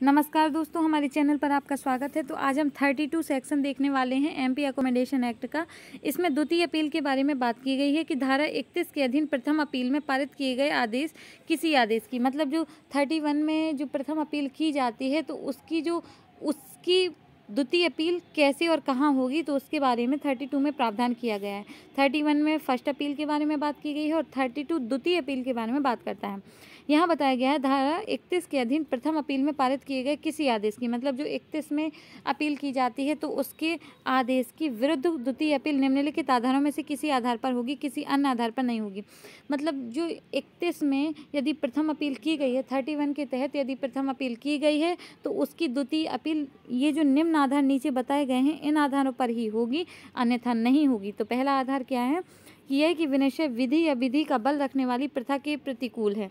नमस्कार दोस्तों, हमारे चैनल पर आपका स्वागत है। तो आज हम 32 सेक्शन देखने वाले हैं एमपी अकोमोडेशन एक्ट का। इसमें द्वितीय अपील के बारे में बात की गई है कि धारा 31 के अधीन प्रथम अपील में पारित किए गए आदेश, किसी आदेश की मतलब जो 31 में जो प्रथम अपील की जाती है तो उसकी जो, उसकी द्वितीय अपील कैसे और कहाँ होगी तो उसके बारे में थर्टी टू में प्रावधान किया गया है। थर्टी वन में फ़र्स्ट अपील के बारे में बात की गई है और थर्टी टू द्वितीय अपील के बारे में बात करता है। यहाँ बताया गया है, धारा इकतीस के अधीन प्रथम अपील में पारित किए गए किसी आदेश की मतलब जो इकतीस में अपील की जाती है तो उसके आदेश की विरुद्ध द्वितीय अपील निम्नलिखित आधारों में से किसी आधार पर होगी, किसी अन्य आधार पर नहीं होगी। मतलब जो इकतीस में यदि प्रथम अपील की गई है, थर्टी वन के तहत यदि प्रथम अपील की गई है तो उसकी द्वितीय अपील, ये जो निम्न आधार नीचे बताए गए हैं, इन आधारों पर ही होगी, अन्यथा नहीं होगी। तो पहला आधार क्या है? यह कि विनिश्चय विधि या विधि का बल रखने वाली प्रथा के प्रतिकूल है।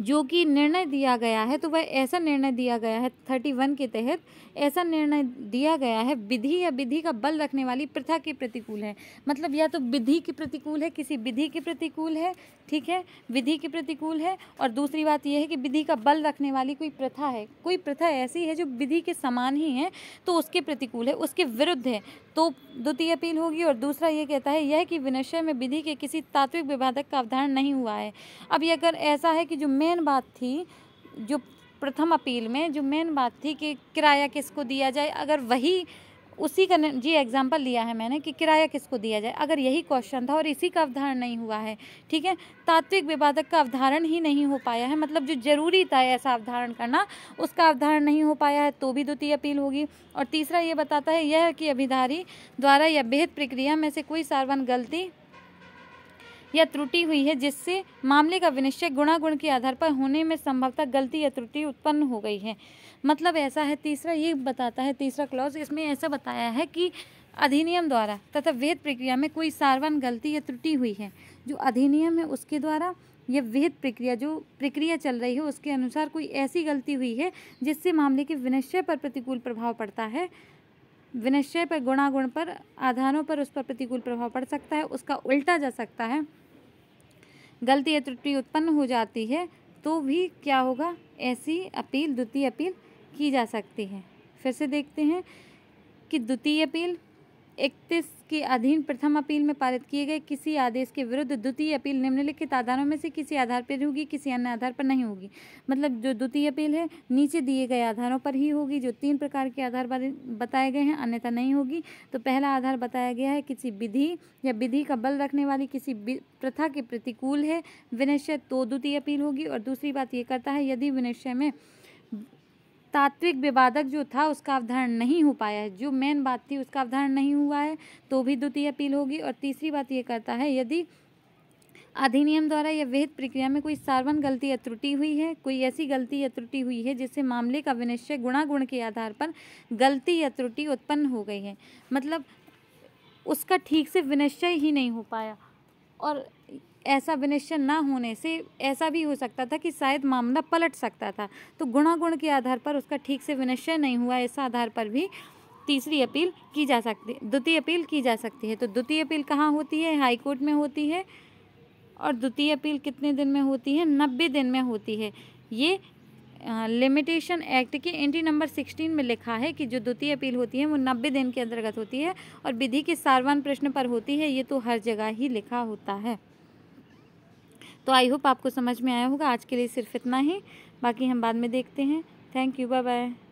जो कि निर्णय दिया गया है तो वह ऐसा निर्णय दिया गया है थर्टी वन के तहत ऐसा निर्णय दिया गया है, विधि या विधि का बल रखने वाली प्रथा के प्रतिकूल है। मतलब या तो विधि के प्रतिकूल है, किसी विधि के प्रतिकूल है, ठीक है, विधि के प्रतिकूल है, और दूसरी बात यह है कि विधि का बल रखने वाली कोई प्रथा है, कोई प्रथा ऐसी है जो विधि के समान ही है तो उसके प्रतिकूल है, उसके विरुद्ध है। तो द्वितीय अपील होगी और दूसरा ये कहता है, यह कि विनिश्चय में विधि के किसी तात्विक विवादक का अवधारण नहीं हुआ है। अब अगर ऐसा है कि जो मेन बात थी, जो प्रथम अपील में, जो मेन बात थी कि किराया किसको दिया जाए, अगर वही, उसी का जी एग्ज़ाम्पल लिया है मैंने कि किराया किसको दिया जाए। अगर यही क्वेश्चन था और इसी का अवधारण नहीं हुआ है, ठीक है? तात्विक विवादक का अवधारण ही नहीं हो पाया है। मतलब जो ज़रूरी था ऐसा अवधारण करना, उसका अवधारण नहीं हो पाया है तो भी द्वितीय अपील होगी। और तीसरा ये बताता है यह कि अभिधारी द्वारा या बेहद प्रक्रिया में से कोई सार्वन गलती या त्रुटि हुई है, जिससे मामले का विनिश्चय गुणागुण के आधार पर होने में संभवतः गलती या त्रुटि उत्पन्न हो गई है। मतलब ऐसा है, तीसरा ये बताता है, तीसरा क्लॉज इसमें ऐसा बताया है कि अधिनियम द्वारा तथा वेद प्रक्रिया में कोई सार्वन गलती या त्रुटि हुई है। जो अधिनियम है, उसके द्वारा यह विहित प्रक्रिया, जो प्रक्रिया चल रही है, उसके अनुसार कोई ऐसी गलती हुई है, जिससे मामले के विनिश्चय पर प्रतिकूल प्रभाव पड़ता है। विनिश्चय पर गुणागुण पर, आधारों पर उस पर प्रतिकूल प्रभाव पड़ सकता है, उसका उल्टा जा सकता है। गलती या त्रुटि उत्पन्न हो जाती है तो भी क्या होगा? ऐसी अपील, द्वितीय अपील की जा सकती है। फिर से देखते हैं कि द्वितीय अपील इकतीस के अधीन प्रथम अपील में पारित किए गए किसी आदेश के विरुद्ध द्वितीय अपील निम्नलिखित आधारों में से किसी आधार पर होगी, किसी अन्य आधार पर नहीं होगी। मतलब जो द्वितीय अपील है, नीचे दिए गए आधारों पर ही होगी, जो तीन प्रकार के आधार बताए गए हैं, अन्यथा नहीं होगी। तो पहला आधार बताया गया है, किसी विधि या विधि का बल रखने वाली किसी प्रथा के प्रतिकूल है, विनिश्चय तो द्वितीय अपील होगी। और दूसरी बात ये करता है, यदि विनिश्चय में तात्विक विवादक जो था, उसका अवधारण नहीं हो पाया है। जो मेन बात थी, उसका अवधारण नहीं हुआ है तो भी द्वितीय अपील होगी और तीसरी बात ये करता है, यदि अधिनियम द्वारा या विहित प्रक्रिया में कोई सार्वन गलती या त्रुटि हुई है, कोई ऐसी गलती या त्रुटि हुई है, जिससे मामले का विनिश्चय गुणागुण के आधार पर गलती या त्रुटि उत्पन्न हो गई है। मतलब उसका ठीक से विनिश्चय ही नहीं हो पाया। और ऐसा विनिश्चय ना होने से ऐसा भी हो सकता था कि शायद मामला पलट सकता था। तो गुणागुण के आधार पर उसका ठीक से विनिश्चय नहीं हुआ इस आधार पर भी तीसरी अपील की जा सकती, द्वितीय अपील की जा सकती है। तो द्वितीय अपील कहाँ होती है? हाई कोर्ट में होती है और द्वितीय अपील कितने दिन में होती है? नब्बे दिन में होती है। ये लिमिटेशन एक्ट के एंट्री नंबर सिक्सटीन में लिखा है कि जो द्वितीय अपील होती है वो नब्बे दिन के अंतर्गत होती है और विधि के सारवान प्रश्न पर होती है। ये तो हर जगह ही लिखा होता है। तो आई होप आपको समझ में आया होगा। आज के लिए सिर्फ़ इतना ही। बाकी हम बाद में देखते हैं। Thank you bye bye